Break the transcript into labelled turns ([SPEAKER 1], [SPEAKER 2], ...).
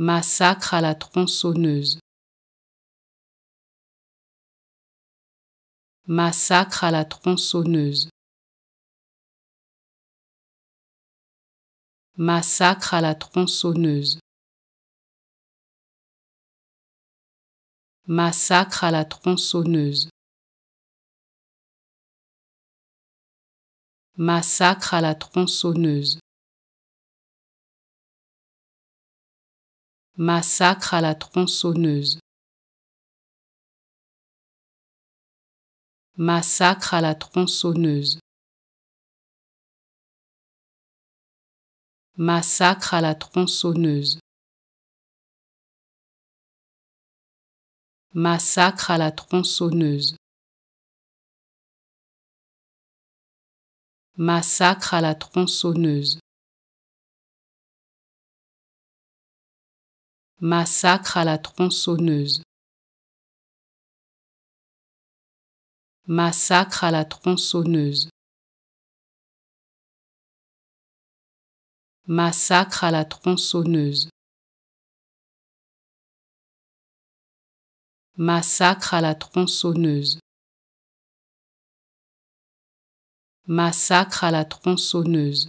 [SPEAKER 1] Massacre à la tronçonneuse. Massacre à la tronçonneuse. Massacre à la tronçonneuse. Massacre à la tronçonneuse. Massacre à la tronçonneuse. Massacre à la tronçonneuse. Massacre à la tronçonneuse. Massacre à la tronçonneuse. Massacre à la tronçonneuse. Massacre à la tronçonneuse. Massacre à la tronçonneuse. Massacre à la tronçonneuse. Massacre à la tronçonneuse. Massacre à la tronçonneuse. Massacre à la tronçonneuse.